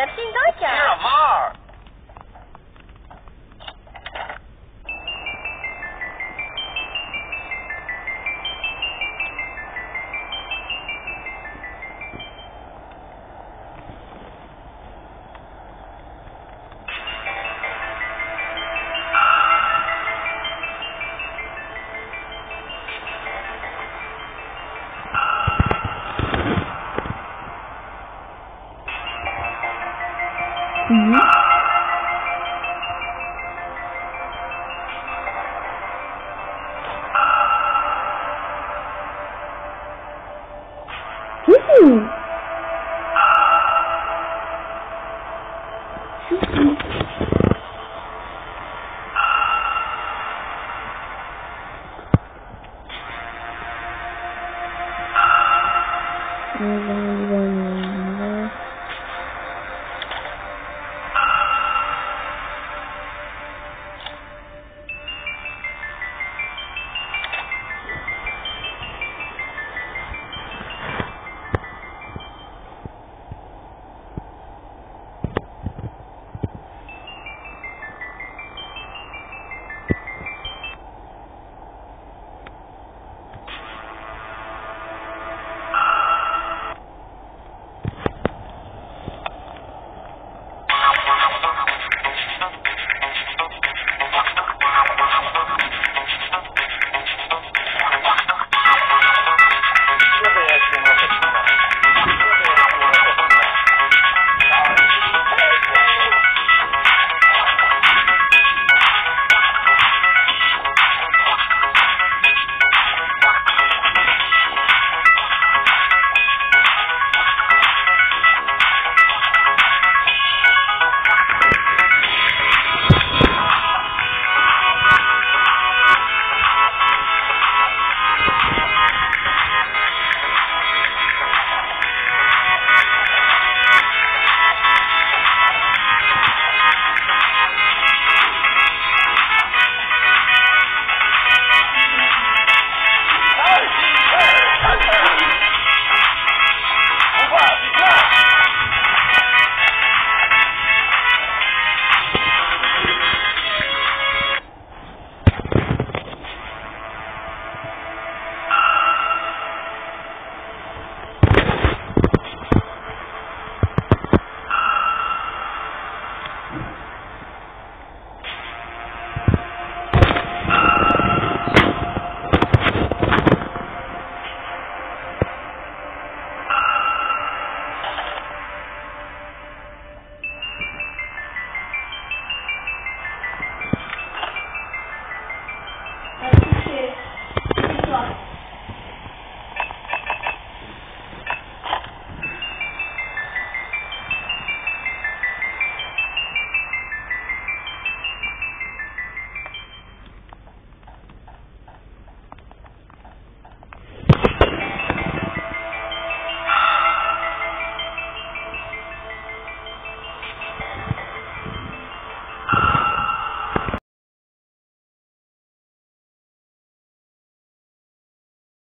Nepsin Gotcha. You're a mar.